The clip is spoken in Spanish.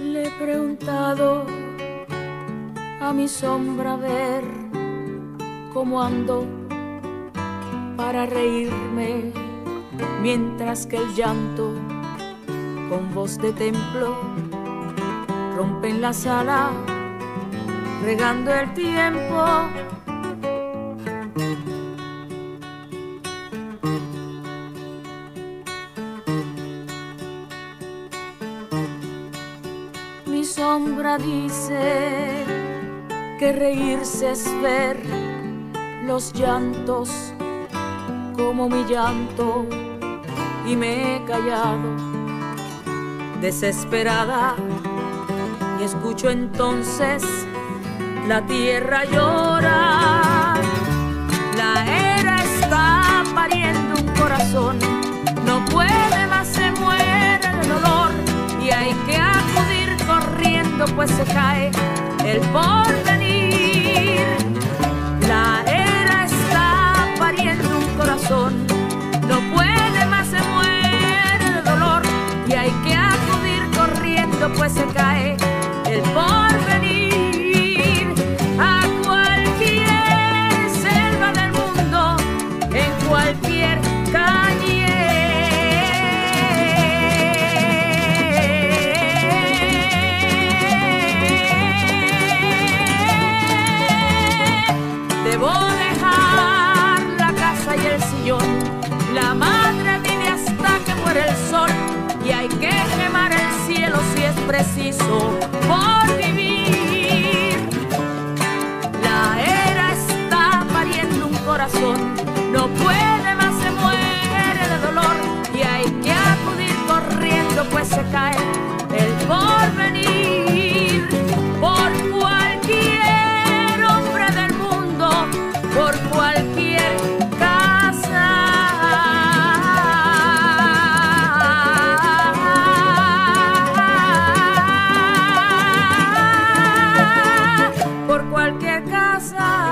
Le he preguntado a mi sombra ver cómo ando para reírme mientras que el llanto con voz de templo rompe en la sala regando el tiempo. Mi sombra dice que reírse es ver los llantos como mi llanto y me he callado desesperada y escucho entonces la tierra llorar. Pues se cae el porvenir. La era está pariendo un corazón, no puede más, se muere de dolor y hay que acudir corriendo pues se cae Debo dejar la casa y el sillón. La madre vive hasta que muere el sol y hay que quemar el cielo si es preciso por vivir. La era está pariendo un corazón, no puede cualquier casa.